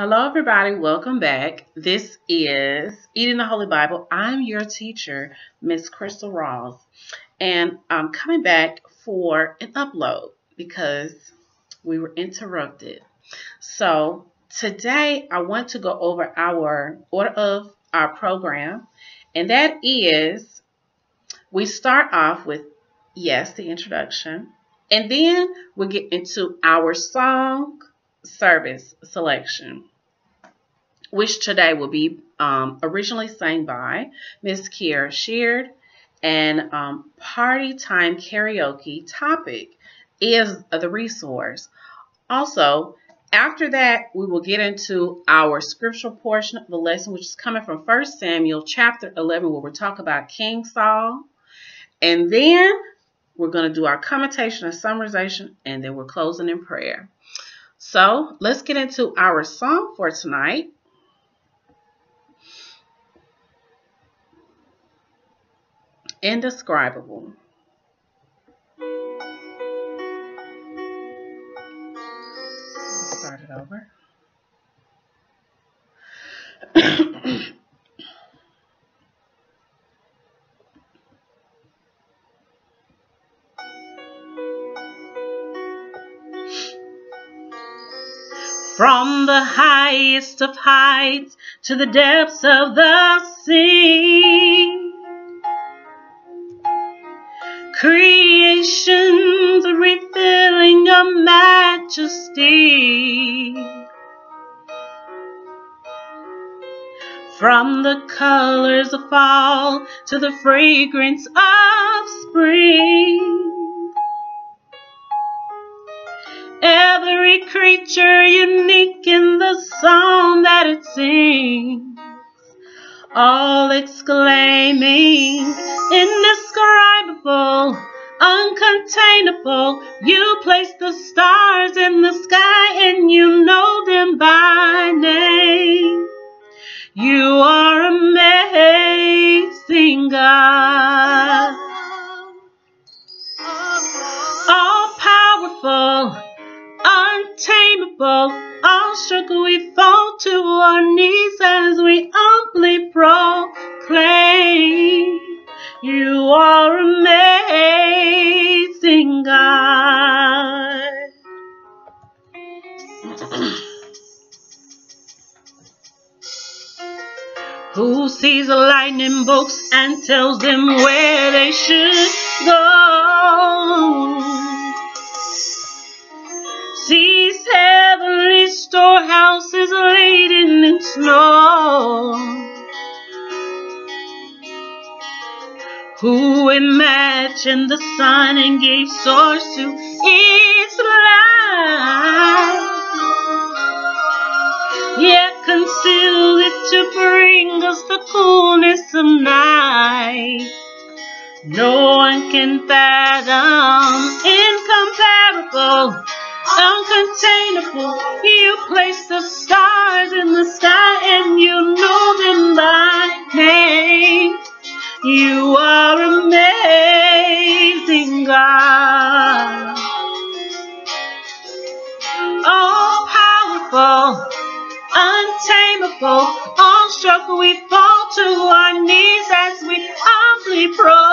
Hello, everybody. Welcome back. This is Eating the Holy Bible. I'm your teacher, Miss Kristal Rawls, and I'm coming back for an upload because we were interrupted. So today I want to go over our order of our program, and that is we start off with yes, the introduction, and then we get into our song service selection, which today will be um, originally sang by Miss Kierra Sheard. And um, Party Tyme Karaoke topic is the resource. Also, after that, we will get into our scriptural portion of the lesson, which is coming from 1 Samuel chapter 11, where we talk about King Saul. And then we're going to do our commentation and summarization, and then we're closing in prayer. So let's get into our song for tonight. Indescribable. Start it over. From the highest of heights to the depths of the sea. Creation's revealing your majesty. From the colors of fall to the fragrance of spring. Every creature unique in the song that it sings, all exclaiming, indescribable, uncontainable. You place the stars in the sky and you know them by name. You are amazing, God. All powerful untamable. Awestruck we fall to our knees as we humbly proclaim, You are amazing, God. Who sees the lightning bolts and tells them where they should go? sees heavenly storehouses laden in snow. Who imagined the sun and gave source to its light? Yet concealed it to bring us the coolness of night. No one can fathom, incomparable uncontainable. You place the stars in the sky and you know them by name. You are amazing, God. All powerful, untamable, awestruck, we fall to our knees as we humbly proclaim.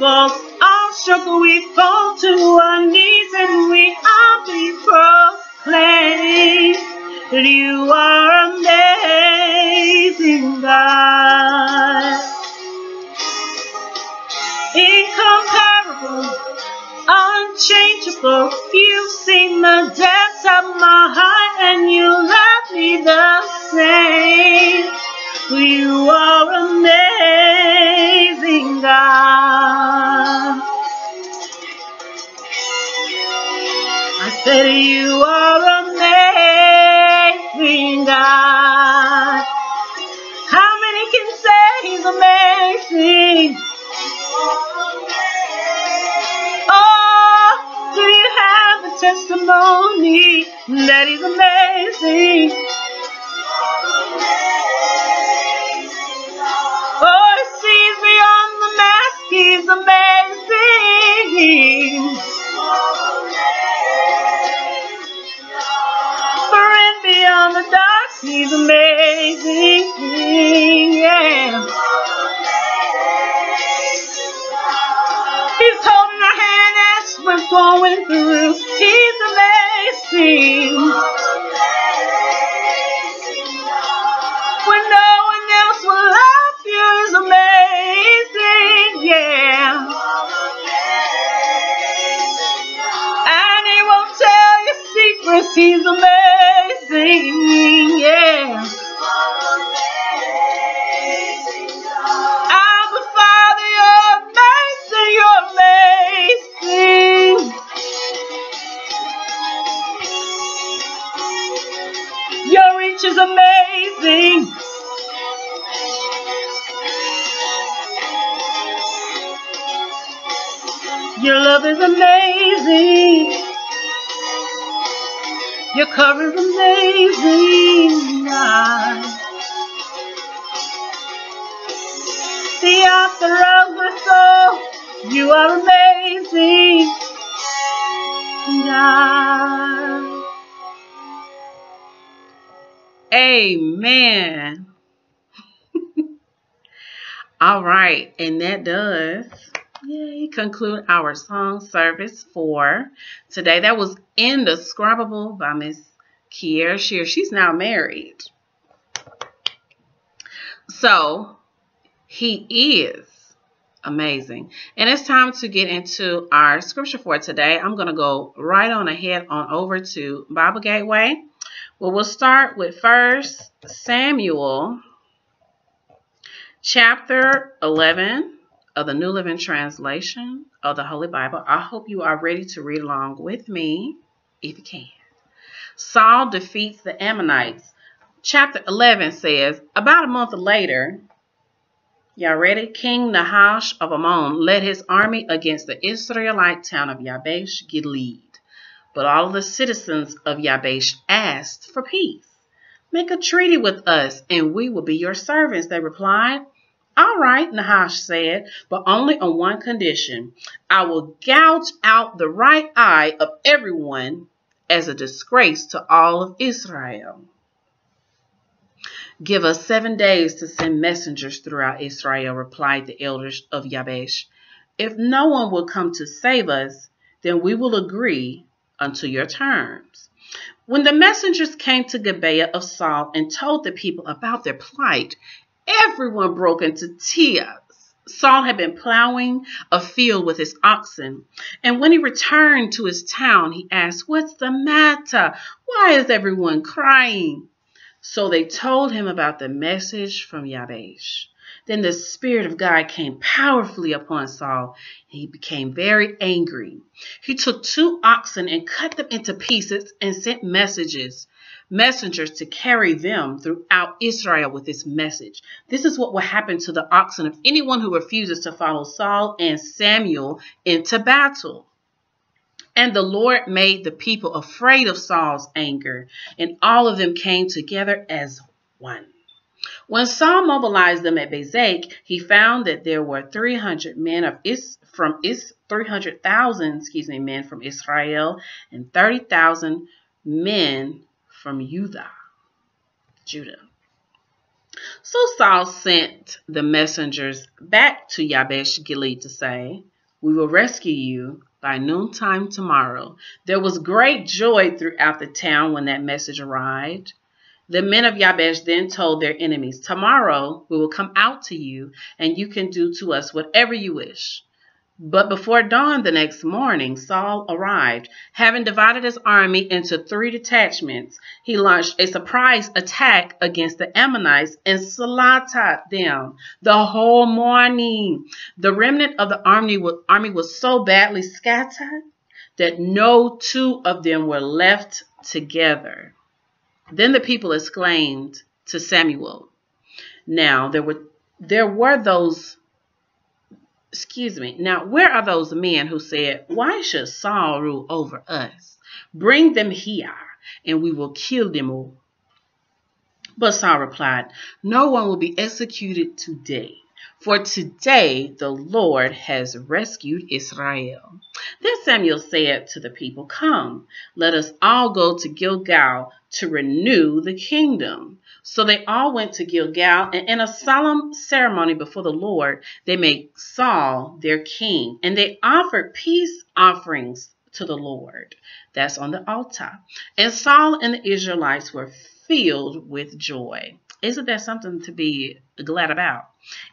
All powerful, all struggle, we fall to our knees and we humbly proclaim that you are amazing, God. Incomparable, unchangeable, that he's amazing? Oh, he sees beyond the mask, he's amazing. Forever beyond the dark, he's amazing. All right, and that does yay, conclude our song service for today. That was Indescribable by Miss Kierra Shear. She's now married. So he is amazing. And it's time to get into our scripture for today. I'm going to go right on ahead on over to Bible Gateway. Well, we'll start with First Samuel chapter 11 of the New Living Translation of the Holy Bible. I hope you are ready to read along with me if you can. Saul defeats the Ammonites. Chapter 11 says, About a month later, y'all ready? King Nahash of Ammon led his army against the Israelite town of Yabesh Gilead. But all the citizens of Yabesh asked for peace. Make a treaty with us, and we will be your servants, they replied. All right, Nahash said, but only on one condition. I will gouge out the right eye of everyone as a disgrace to all of Israel. Give us seven days to send messengers throughout Israel, replied the elders of Yabesh. If no one will come to save us, then we will agree unto your terms. When the messengers came to Gibeah of Saul and told the people about their plight, everyone broke into tears. Saul had been plowing a field with his oxen, and when he returned to his town, he asked, What's the matter? Why is everyone crying? So they told him about the message from Yabesh. Then the Spirit of God came powerfully upon Saul, and he became very angry. He took two oxen and cut them into pieces and sent messages, messengers to carry them throughout Israel with this message. This is what will happen to the oxen of anyone who refuses to follow Saul and Samuel into battle. And the Lord made the people afraid of Saul's anger, and all of them came together as one. When Saul mobilized them at Bezek, he found that there were 300 men of Is from Is 300,000, excuse me, men from Israel and 30,000 men from Judah. Judah. So Saul sent the messengers back to Yabesh Gilead to say, We will rescue you by noontime tomorrow. There was great joy throughout the town when that message arrived. The men of Yabesh then told their enemies, Tomorrow we will come out to you, and you can do to us whatever you wish. But before dawn the next morning, Saul arrived. Having divided his army into three detachments, he launched a surprise attack against the Ammonites and slaughtered them the whole morning. The remnant of the army was so badly scattered that no two of them were left together. Then the people exclaimed to Samuel. Now there were there were those excuse me. Now, where are those men who said, Why should Saul rule over us? Bring them here, and we will kill them all. But Saul replied, No one will be executed today. For today the Lord has rescued Israel. Then Samuel said to the people, Come, let us all go to Gilgal to renew the kingdom. So they all went to Gilgal, and in a solemn ceremony before the Lord, they made Saul their king, and they offered peace offerings to the Lord. That's on the altar. And Saul and the Israelites were filled with joy. Isn't that something to be glad about?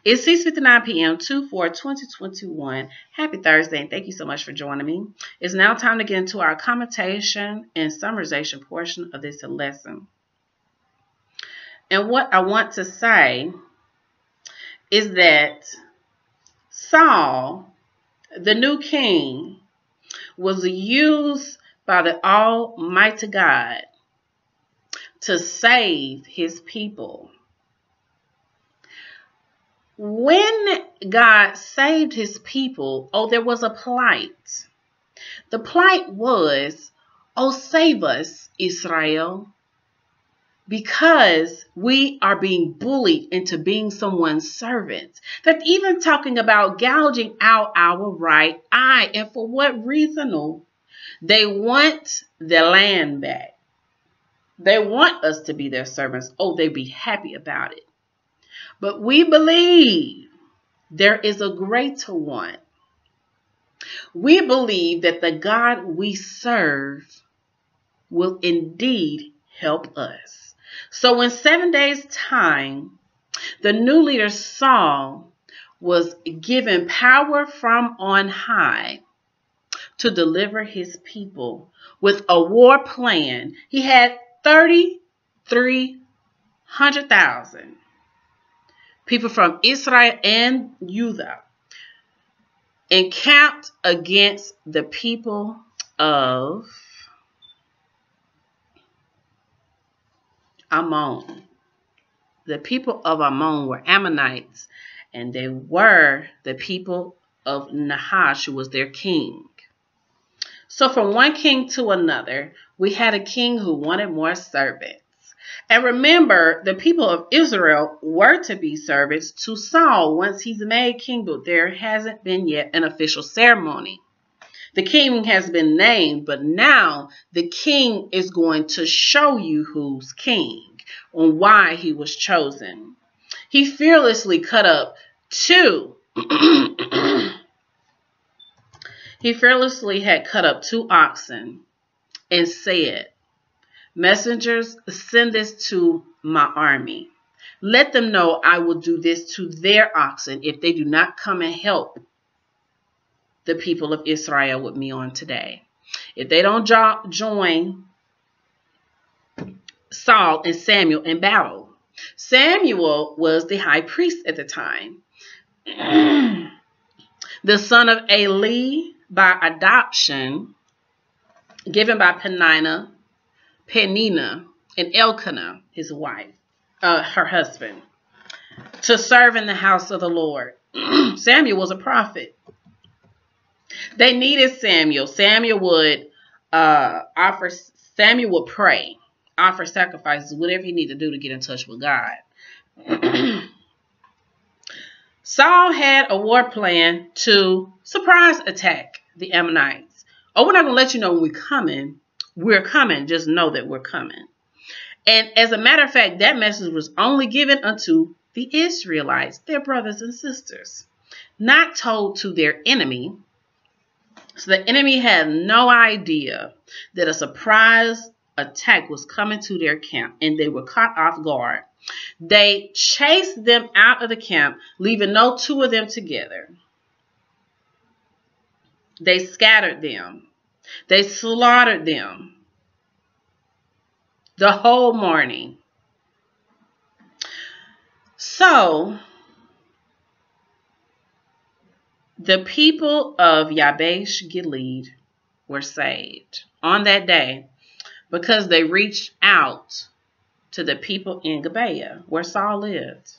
It's 6.59 p.m. 2 4 2021. Happy Thursday, and thank you so much for joining me. It's now time to get into our commentation and summarization portion of this lesson. And what I want to say is that Saul, the new king, was used by the Almighty God to save his people. When God saved his people, oh, there was a plight. The plight was, oh, save us, Israel, because we are being bullied into being someone's servant. That's even talking about gouging out our right eye. And for what reason? Oh, they want the land back. They want us to be their servants. Oh, they'd be happy about it. But we believe there is a greater one. We believe that the God we serve will indeed help us. So in seven days' time, the new leader Saul was given power from on high to deliver his people with a war plan. He had 3,300,000 people from Israel and Judah encamped against the people of Ammon. The people of Ammon were Ammonites, and they were the people of Nahash, who was their king. So from one king to another, we had a king who wanted more servants. And remember, the people of Israel were to be servants to Saul once he's made king, but there hasn't been yet an official ceremony. The king has been named, but now the king is going to show you who's king and why he was chosen. He fearlessly cut up two. he fearlessly had cut up two oxen and said, Messengers, send this to my army. Let them know I will do this to their oxen if they do not come and help the people of Israel with me on today. If they don't jo join Saul and Samuel in battle. Samuel was the high priest at the time. the son of Eli by adoption given by Peninnah, Peninnah, and Elkanah, his wife, uh, her husband, to serve in the house of the Lord. Samuel was a prophet. They needed Samuel. Samuel would uh, offer. Samuel would pray, offer sacrifices, whatever he needed to do to get in touch with God. Saul had a war plan to surprise attack the Ammonites. Oh, we're not going to let you know when we're coming. We're coming. Just know that we're coming. And as a matter of fact, that message was only given unto the Israelites, their brothers and sisters, not told to their enemy, So the enemy had no idea that a surprise attack was coming to their camp and they were caught off guard. They chased them out of the camp, leaving no two of them together. They scattered them. They slaughtered them the whole morning. So, the people of Yabesh Gilead were saved on that day because they reached out to the people in Gibeah where Saul lived.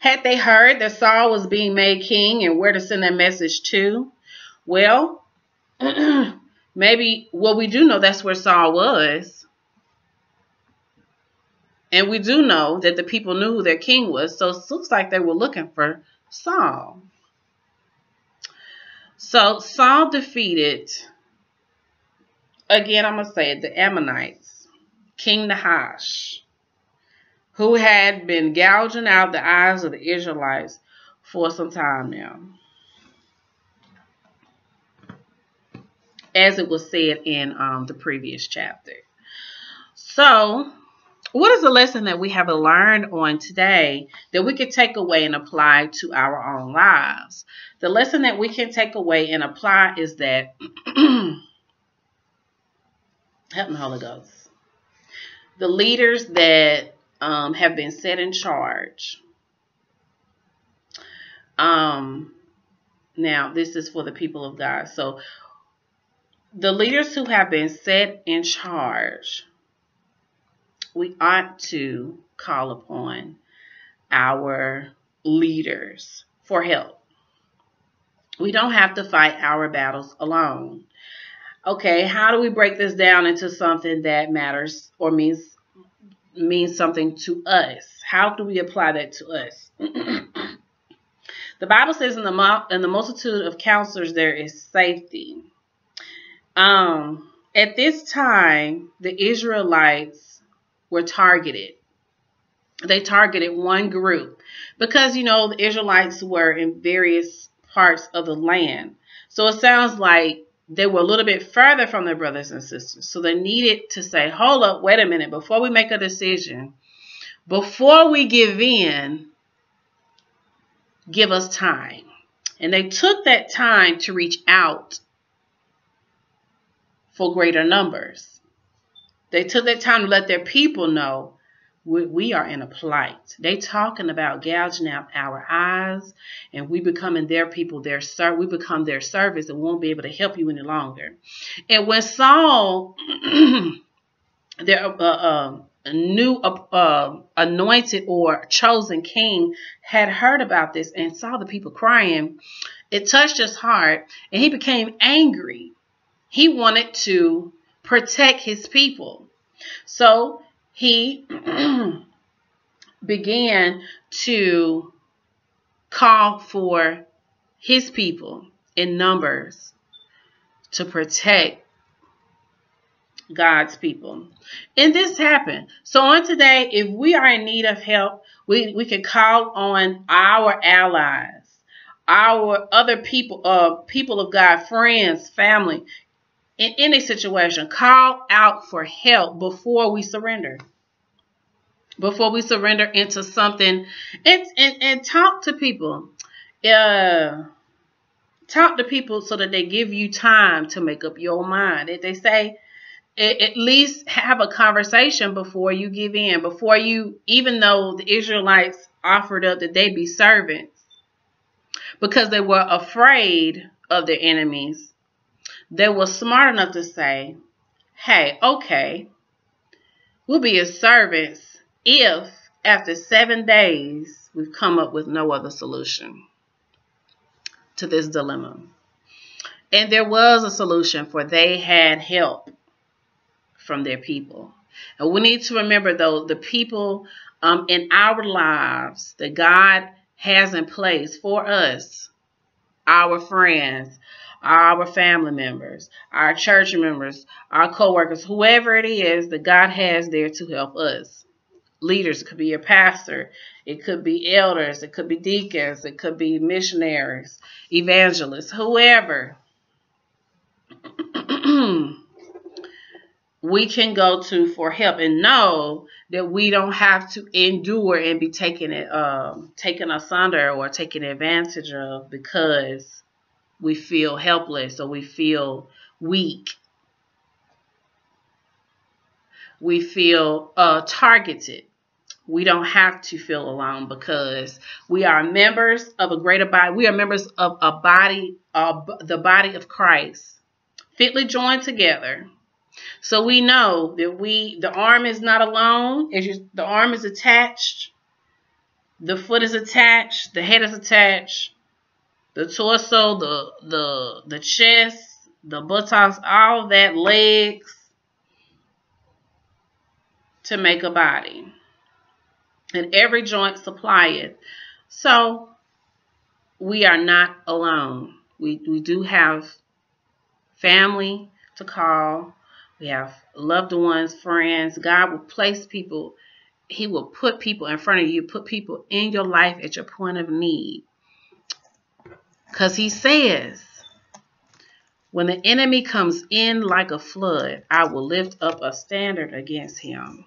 Had they heard that Saul was being made king and where to send that message to? Well, maybe, well, we do know that's where Saul was. And we do know that the people knew who their king was. So it looks like they were looking for Saul. So Saul defeated, again, I'm going to say it, the Ammonites, King Nahash, who had been gouging out the eyes of the Israelites for some time now. As it was said in um, the previous chapter. So, what is the lesson that we have learned on today that we could take away and apply to our own lives? The lesson that we can take away and apply is that, help me, Holy Ghost. The leaders that um, have been set in charge. Um, now, this is for the people of God. So, the leaders who have been set in charge we ought to call upon our leaders for help. We don't have to fight our battles alone. Okay, how do we break this down into something that matters or means means something to us? How do we apply that to us? the Bible says in the in the multitude of counselors there is safety. Um, at this time, the Israelites were targeted. They targeted one group because, you know, the Israelites were in various parts of the land. So it sounds like they were a little bit further from their brothers and sisters. So they needed to say, hold up, wait a minute, before we make a decision, before we give in, give us time. And they took that time to reach out for greater numbers. They took that time to let their people know we, we are in a plight. They talking about gouging out our eyes, and we becoming their people, their ser- we become their service, and won't be able to help you any longer. And when Saul, their uh, uh, new uh, anointed or chosen king, had heard about this and saw the people crying, it touched his heart, and he became angry. He wanted to protect his people. So he began to call for his people in numbers to protect God's people. And this happened. So on today, if we are in need of help, we, we can call on our allies, our other people, uh, people of God, friends, family, in any situation, call out for help before we surrender. Before we surrender into something and, and, and talk to people. Uh, talk to people so that they give you time to make up your mind. If they say, at least have a conversation before you give in, before you, even though the Israelites offered up that they be servants because they were afraid of their enemies they were smart enough to say, hey, okay, we'll be your servants if after seven days we've come up with no other solution to this dilemma. And there was a solution for they had help from their people. And we need to remember though the people um, in our lives that God has in place for us, our friends, our family members, our church members, our co-workers, whoever it is that God has there to help us. leaders. Could be your pastor. It could be elders. It could be deacons. It could be missionaries, evangelists, whoever. we can go to for help and know that we don't have to endure and be taken it um, taken asunder or taken advantage of because we feel helpless or we feel weak. We feel uh, targeted. We don't have to feel alone because we are members of a greater body. We are members of a body, of the body of Christ, fitly joined together so we know that we the arm is not alone. The arm is attached, the foot is attached, the head is attached, the torso, the the the chest, the buttocks, all that legs to make a body. And every joint supply it. So we are not alone. We we do have family to call we have loved ones, friends. God will place people, He will put people in front of you, put people in your life at your point of need. Because He says, when the enemy comes in like a flood, I will lift up a standard against him.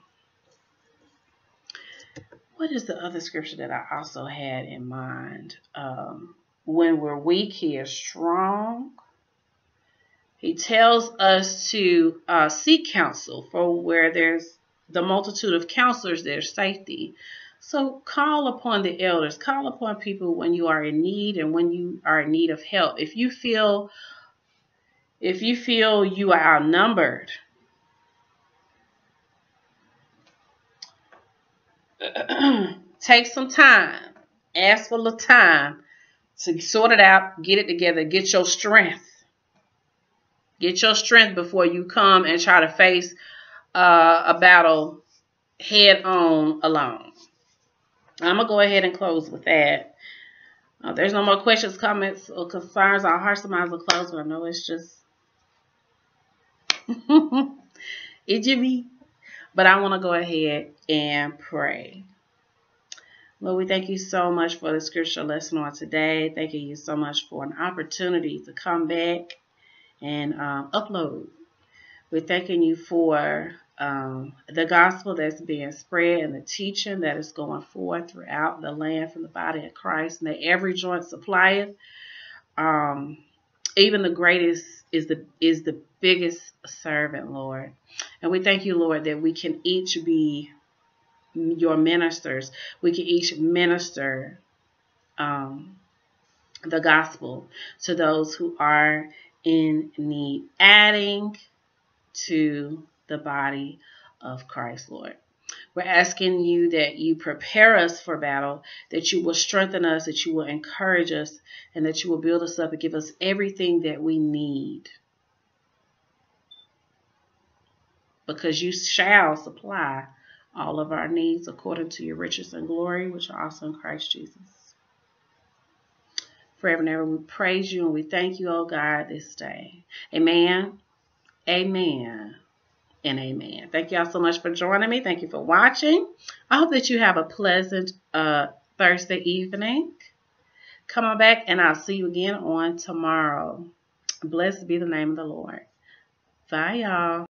What is the other scripture that I also had in mind? Um, when we're weak, he is strong. He tells us to uh, seek counsel, for where there's the multitude of counselors, there's safety. So call upon the elders, call upon people when you are in need and when you are in need of help. If you feel if you feel you are outnumbered, take some time. Ask for the time to sort it out, get it together, get your strength Get your strength before you come and try to face uh, a battle head on alone. I'm going to go ahead and close with that. Uh, there's no more questions, comments, or concerns. Our hearts and minds are closed, but I know it's just it me. But I want to go ahead and pray. Lord, we thank you so much for the scripture lesson on today. Thank you so much for an opportunity to come back and um, upload. We're thanking you for um, the gospel that's being spread and the teaching that is going forth throughout the land from the body of Christ, and that every joint supplieth. Um, even the greatest is the is the biggest servant, Lord. And we thank you, Lord, that we can each be your ministers. We can each minister um, the gospel to those who are in need, adding to the body of Christ, Lord. We're asking you that you prepare us for battle, that you will strengthen us, that you will encourage us, and that you will build us up and give us everything that we need. Because you shall supply all of our needs according to your riches and glory, which are also in Christ Jesus forever and ever. We praise you and we thank you, oh God, this day. Amen. Amen. And amen. Thank y'all so much for joining me. Thank you for watching. I hope that you have a pleasant uh, Thursday evening. Come on back and I'll see you again on tomorrow. Blessed be the name of the Lord. Bye, y'all.